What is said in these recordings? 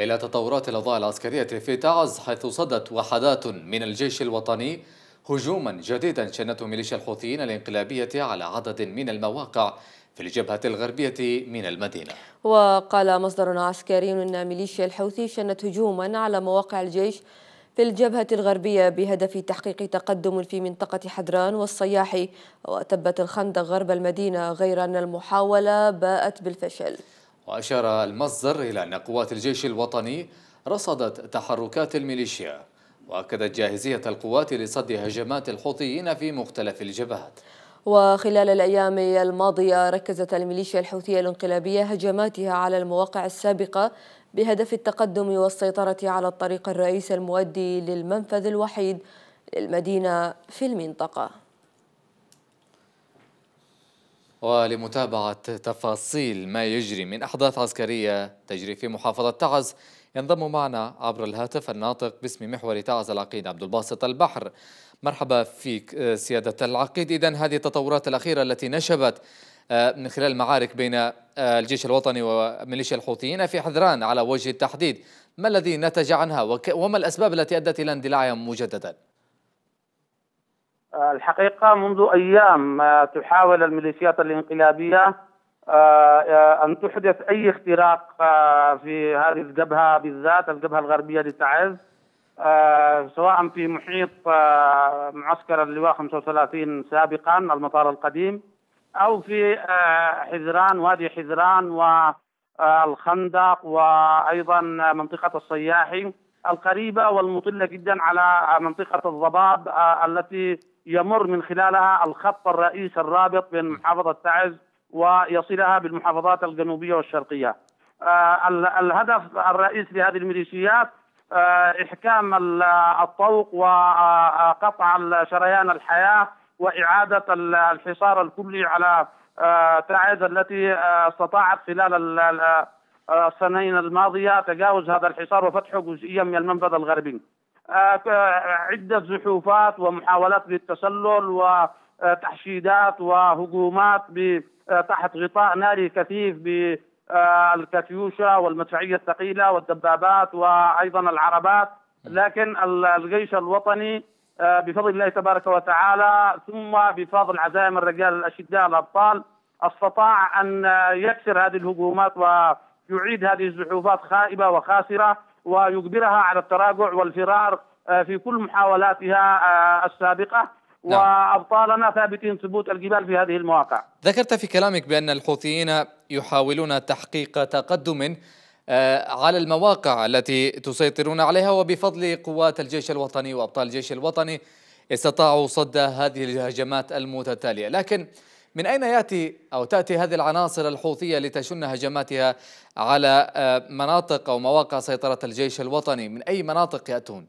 إلى تطورات الأوضاع العسكرية في تعز حيث صدت وحدات من الجيش الوطني هجوما جديدا شنته ميليشيا الحوثيين الانقلابية على عدد من المواقع في الجبهة الغربية من المدينة. وقال مصدر عسكري أن ميليشيا الحوثي شنت هجوما على مواقع الجيش في الجبهة الغربية بهدف تحقيق تقدم في منطقة حدران والصياحي وتبت الخندق غرب المدينة غير أن المحاولة باءت بالفشل. وأشار المصدر إلى أن قوات الجيش الوطني رصدت تحركات الميليشيا وأكدت جاهزية القوات لصد هجمات الحوثيين في مختلف الجبهات. وخلال الأيام الماضية ركزت الميليشيا الحوثية الانقلابية هجماتها على المواقع السابقة بهدف التقدم والسيطرة على الطريق الرئيسي المؤدي للمنفذ الوحيد للمدينة في المنطقة. ولمتابعة تفاصيل ما يجري من أحداث عسكرية تجري في محافظة تعز ينضم معنا عبر الهاتف الناطق باسم محور تعز العقيد عبد الباسط البحر. مرحبا فيك سيادة العقيد. إذا هذه التطورات الأخيرة التي نشبت آه، من خلال المعارك بين آه، الجيش الوطني وميليشيا الحوثيين في حذران على وجه التحديد ما الذي نتج عنها؟ وما الأسباب التي أدت إلى اندلاعهم مجددا؟ آه، الحقيقة منذ أيام تحاول الميليشيات الانقلابية أن تحدث أي اختراق في هذه الجبهة بالذات الجبهة الغربية لتعز سواء في محيط معسكر اللواء 35 سابقا المطار القديم أو في آه، حذران وادي حذران والخندق وأيضا منطقة الصياحي. القريبة والمطلة جدا على منطقة الضباب آه، التي يمر من خلالها الخط الرئيسي الرابط بين محافظة تعز ويصلها بالمحافظات الجنوبية والشرقية. آه، الهدف الرئيسي لهذه الميليشيات إحكام الطوق وقطع شريان الحياة وإعادة الحصار الكلي على آه، تعز التي آه، استطاعت خلال آه، السنين الماضية تجاوز هذا الحصار وفتحه جزئيا من المنفذ الغربي. عدة زحوفات ومحاولات للتسلل وتحشيدات وهجومات تحت غطاء ناري كثيف بالكاتيوشا والمدفعية الثقيلة والدبابات وأيضا العربات لكن الجيش الوطني آه، بفضل الله تبارك وتعالى ثم بفضل عزائم الرجال الأشداء الأبطال استطاع أن يكسر هذه الهجومات ويعيد هذه الزحوفات خائبة وخاسرة ويجبرها على التراجع والفرار آه، في كل محاولاتها آه، السابقة نعم. وأبطالنا ثابتين ثبوت الجبال في هذه المواقع. ذكرت في كلامك بأن الحوثيين يحاولون تحقيق تقدم آه، على المواقع التي تسيطرون عليها وبفضل قوات الجيش الوطني وأبطال الجيش الوطني استطاعوا صد هذه الهجمات المتتالية، لكن من أين يأتي أو تأتي هذه العناصر الحوثية لتشن هجماتها على آه، مناطق أو مواقع سيطرة الجيش الوطني؟ من أي مناطق يأتون؟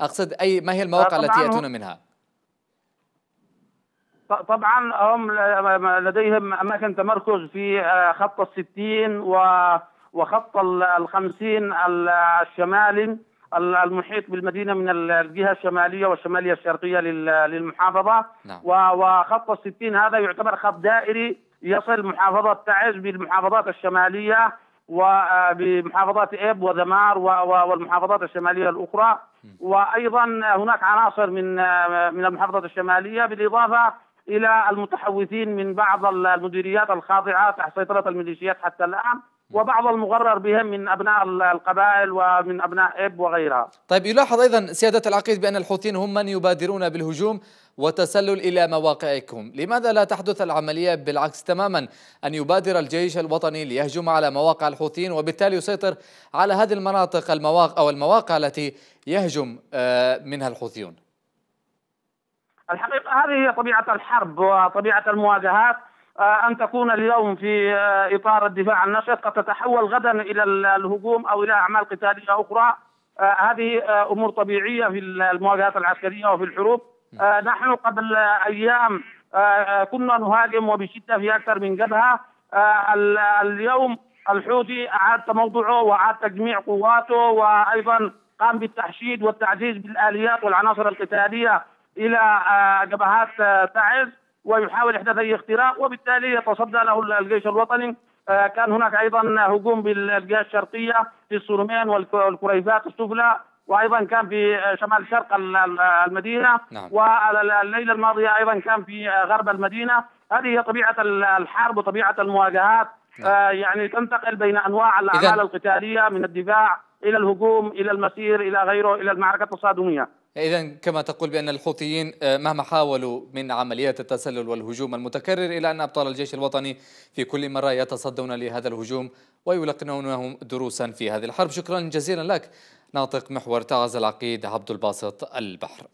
أقصد أي ما هي المواقع التي يأتون منها؟ طبعا هم لديهم أماكن تمركز في آه، خط الستين وخط الخمسين الشمالي المحيط بالمدينة من الجهة الشمالية والشماليه الشرقية للمحافظة. نعم. وخط الستين هذا يعتبر خط دائري يصل محافظة تعز بالمحافظات الشمالية وبمحافظات اب وذمار والمحافظات الشمالية الأخرى. وأيضا هناك عناصر من من المحافظات الشمالية بالإضافة إلى المتحوثين من بعض المديريات الخاضعة تحت سيطرة الميليشيات حتى الآن. وبعض المغرر بهم من أبناء القبائل ومن أبناء إب وغيرها. طيب يلاحظ أيضا سيادة العقيد بأن الحوثيين هم من يبادرون بالهجوم وتسلل إلى مواقعكم، لماذا لا تحدث العملية بالعكس تماما أن يبادر الجيش الوطني ليهجم على مواقع الحوثيين وبالتالي يسيطر على هذه المناطق المواقع أو المواقع التي يهجم آه، منها الحوثيون؟ الحقيقة هذه هي طبيعة الحرب وطبيعة المواجهات أن تكون اليوم في آه، إطار الدفاع النشط قد تتحول غدا إلى الهجوم أو إلى أعمال قتالية أخرى. آه، هذه أمور طبيعية في المواجهات العسكرية وفي الحروب. نحن قبل أيام كنا نهاجم وبشدة في أكثر من جبهة. اليوم الحوثي أعاد تموضعه وأعاد تجميع قواته وأيضا قام بالتحشيد والتعزيز بالآليات والعناصر القتالية إلى جبهات تعز. ويحاول إحداث أي اختراق وبالتالي يتصدى له الجيش الوطني كان هناك أيضا هجوم بالجهه الشرقية في الصرمين والكريفات السفلى وأيضا كان في شمال شرق المدينة نعم. والليلة الماضية أيضا كان في غرب المدينة هذه هي طبيعة الحرب وطبيعة المواجهات نعم. آه يعني تنتقل بين أنواع الأعمال. القتالية من الدفاع إلى الهجوم إلى المسير إلى غيره إلى المعركة التصادمية إذا كما تقول بأن الحوثيين آه، مهما حاولوا من عمليات التسلل والهجوم المتكرر إلى أن أبطال الجيش الوطني في كل مرة يتصدون لهذا الهجوم ويلقنونهم دروسا في هذه الحرب. شكرا جزيلا لك ناطق محور تعز العقيد عبد الباسط البحر.